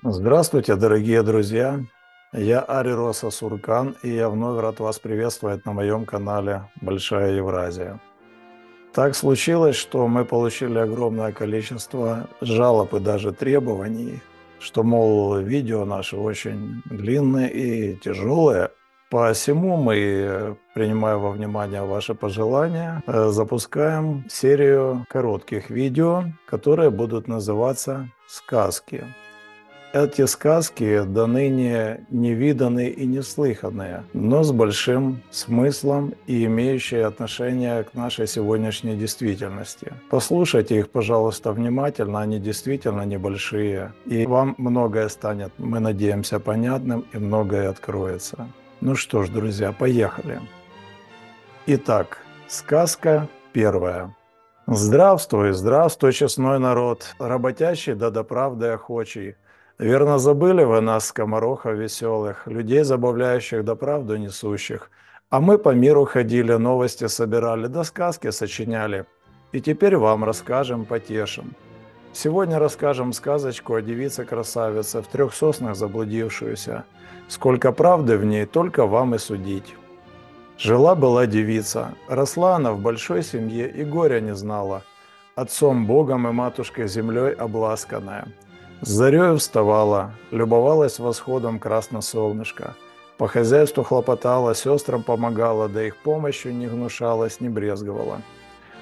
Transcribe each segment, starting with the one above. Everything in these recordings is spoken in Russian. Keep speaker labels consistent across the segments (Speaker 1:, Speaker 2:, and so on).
Speaker 1: Здравствуйте, дорогие друзья! Я Ари Роса Суркан, и я вновь рад вас приветствовать на моем канале «Большая Евразия». Так случилось, что мы получили огромное количество жалоб и даже требований, что, мол, видео наши очень длинные и тяжелые. Посему мы, принимая во внимание ваши пожелания, э, запускаем серию коротких видео, которые будут называться «Сказки». Эти сказки до ныне невиданные и неслыханные, но с большим смыслом и имеющие отношение к нашей сегодняшней действительности. Послушайте их, пожалуйста, внимательно, они действительно небольшие, и вам многое станет, мы надеемся, понятным, и многое откроется. Ну что ж, друзья, поехали. Итак, сказка первая. Здравствуй, здравствуй, честной народ, работящий да да правды охочий, Верно забыли вы нас, скоморохов веселых, людей, забавляющих да правду несущих. А мы по миру ходили, новости собирали, да сказки сочиняли. И теперь вам расскажем, потешим. Сегодня расскажем сказочку о девице-красавице, в трех соснах заблудившуюся. Сколько правды в ней, только вам и судить. Жила-была девица, росла она в большой семье и горя не знала, отцом Богом и матушкой землей обласканная – зарею вставала, любовалась восходом красно солнышко. По хозяйству хлопотала, сестрам помогала, да их помощью не гнушалась, не брезговала.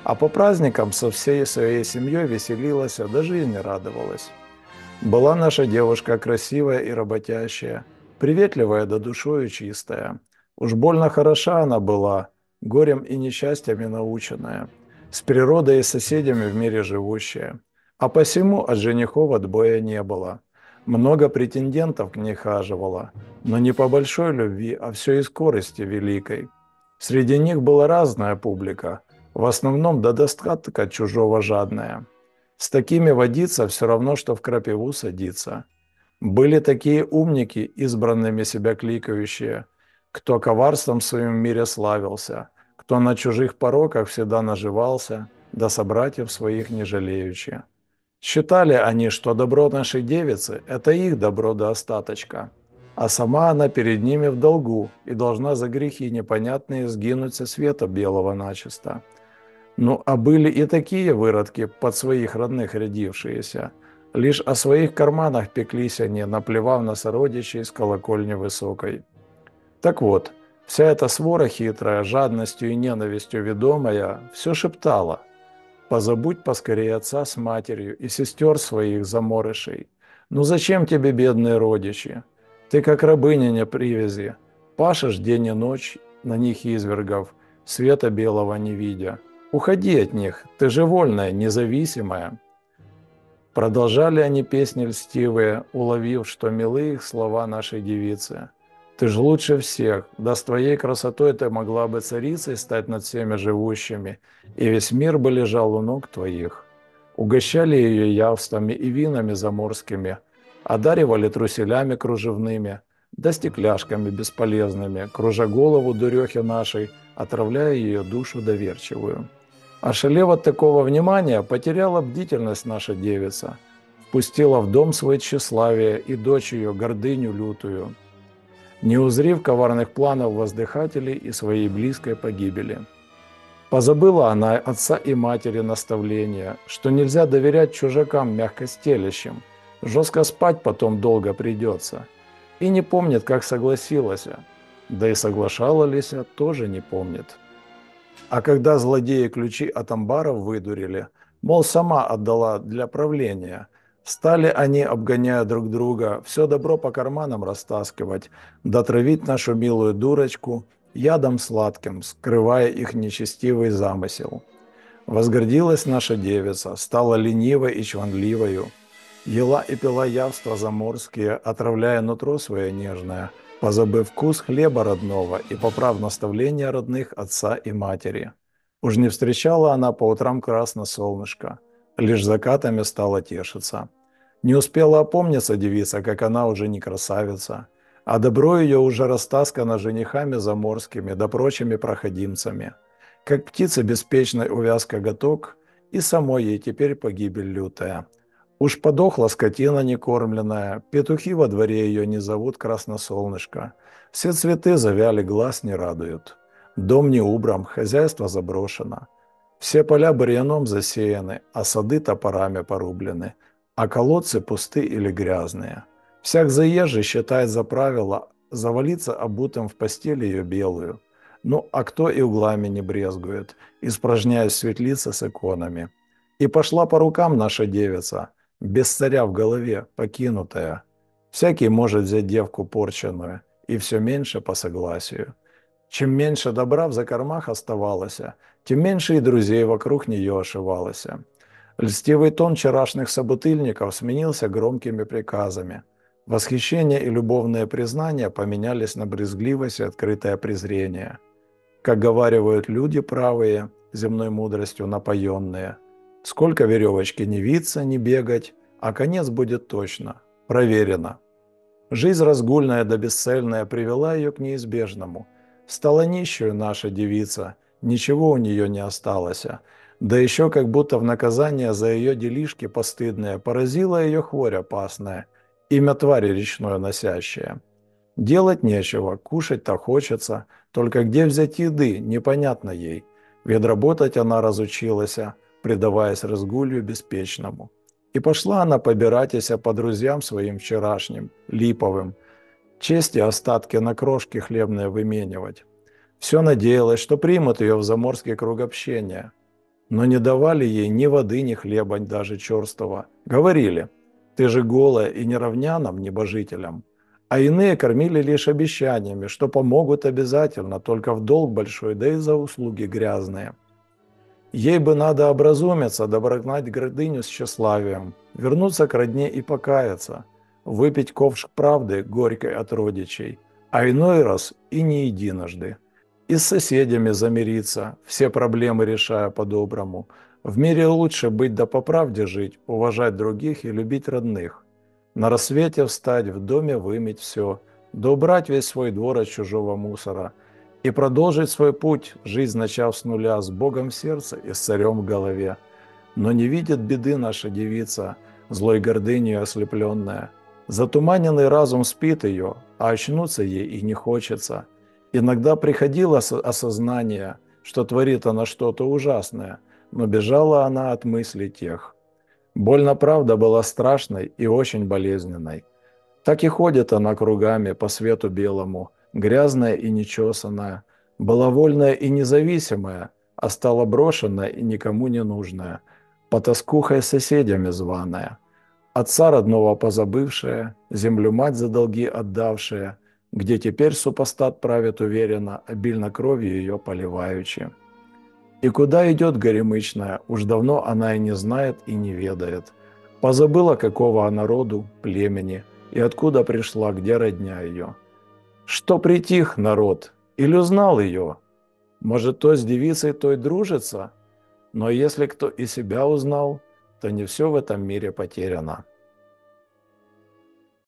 Speaker 1: А по праздникам со всей своей семьей веселилась, а до жизни радовалась. Была наша девушка красивая и работящая, приветливая да душою чистая. Уж больно хороша она была, горем и несчастьями наученная, с природой и соседями в мире живущая – а посему от женихов отбоя не было. Много претендентов к ней хаживало, но не по большой любви, а все из скорости великой. Среди них была разная публика, в основном до достатка чужого жадная. С такими водиться все равно, что в крапиву садиться. Были такие умники, избранными себя кликающие, кто коварством в своем мире славился, кто на чужих пороках всегда наживался, да собратьев своих не жалеючи. Считали они, что добро нашей девицы – это их добро до остаточка, а сама она перед ними в долгу и должна за грехи непонятные сгинуть со света белого начисто. Ну, а были и такие выродки, под своих родных рядившиеся. Лишь о своих карманах пеклись они, наплевав на сородичей с колокольни высокой. Так вот, вся эта свора хитрая, жадностью и ненавистью ведомая, все шептала – Позабудь поскорее отца с матерью и сестер своих заморышей. Ну зачем тебе, бедные родичи? Ты как рабыня не привязи, пашешь день и ночь на них извергов, света белого не видя. Уходи от них, ты же вольная, независимая. Продолжали они песни льстивые, уловив, что милы их слова нашей девицы. Ты же лучше всех, да с твоей красотой ты могла бы царицей стать над всеми живущими, и весь мир бы лежал у ног твоих. Угощали ее явствами и винами заморскими, одаривали труселями кружевными, да стекляшками бесполезными, кружа голову дурехи нашей, отравляя ее душу доверчивую. Ошалев от такого внимания, потеряла бдительность наша девица, впустила в дом свое тщеславие и дочь ее гордыню лютую – не узрев коварных планов воздыхателей и своей близкой погибели. Позабыла она отца и матери наставления, что нельзя доверять чужакам мягкостелящим, жестко спать потом долго придется, и не помнит, как согласилась, да и соглашала лись, тоже не помнит. А когда злодеи ключи от амбаров выдурили, мол, сама отдала для правления – Стали они, обгоняя друг друга, все добро по карманам растаскивать, дотравить нашу милую дурочку ядом сладким, скрывая их нечестивый замысел. Возгордилась наша девица, стала ленивой и чванливою, ела и пила явства заморские, отравляя нутро свое нежное, позабыв вкус хлеба родного и поправ наставления родных отца и матери. Уж не встречала она по утрам красно солнышко – лишь закатами стала тешиться. Не успела опомниться девица, как она уже не красавица, а добро ее уже растаскано женихами заморскими да прочими проходимцами. Как птица беспечной увяз коготок, и самой ей теперь погибель лютая. Уж подохла скотина некормленная, петухи во дворе ее не зовут Красносолнышко. Все цветы завяли, глаз не радуют. Дом не убран, хозяйство заброшено. Все поля бурьяном засеяны, а сады топорами порублены, а колодцы пусты или грязные. Всяк заезжий считает за правило завалиться обутым в постель ее белую. Ну, а кто и углами не брезгует, испражняясь светлица с иконами. И пошла по рукам наша девица, без царя в голове, покинутая. Всякий может взять девку порченную, и все меньше по согласию. Чем меньше добра в закормах оставалось, тем меньше и друзей вокруг нее ошивалось. Льстивый тон вчерашних собутыльников сменился громкими приказами. Восхищение и любовное признание поменялись на брезгливость и открытое презрение. Как говаривают люди правые, земной мудростью напоенные, сколько веревочки не виться, не бегать, а конец будет точно, проверено. Жизнь разгульная да бесцельная привела ее к неизбежному. Стала нищую наша девица, ничего у нее не осталось, да еще как будто в наказание за ее делишки постыдные поразила ее хворь опасная – имя твари речное носящее. Делать нечего, кушать-то хочется, только где взять еды, непонятно ей. Ведь работать она разучилась, предаваясь разгулью беспечному. И пошла она побиратися по друзьям своим вчерашним, липовым, чести остатки на крошки хлебные выменивать. Все надеялась, что примут ее в заморский круг общения. Но не давали ей ни воды, ни хлеба, даже черстого. Говорили – ты же голая и не равня нам, небожителям. А иные кормили лишь обещаниями, что помогут обязательно, только в долг большой, да и за услуги грязные. Ей бы надо образумиться, доброгнать гордыню с тщеславием, вернуться к родне и покаяться, выпить ковш правды горькой от родичей, а иной раз и не единожды. И с соседями замириться, все проблемы решая по-доброму, в мире лучше быть да по правде жить, уважать других и любить родных. На рассвете встать, в доме вымыть все, да убрать весь свой двор от чужого мусора и продолжить свой путь, жизнь начав с нуля, с Богом в сердце и с царем в голове. Но не видит беды наша девица, злой гордынью ослепленная. Затуманенный разум спит ее, а очнуться ей и не хочется. Иногда приходило осознание, что творит она что-то ужасное – но бежала она от мыслей тех. Больно правда была страшной и очень болезненной. Так и ходит она кругами по свету белому, грязная и нечесанная, была вольная и независимая, а стала брошенная и никому не нужная, потаскухой соседями званая, отца родного позабывшая, землю мать за долги отдавшая, где теперь супостат правит уверенно, обильно кровью ее поливаючи. И куда идет горемычная, уж давно она и не знает и не ведает. Позабыла, какого она роду, племени, и откуда пришла, где родня ее. Что притих народ, или узнал ее? Может, то с девицей той дружится? Но если кто и себя узнал, то не все в этом мире потеряно.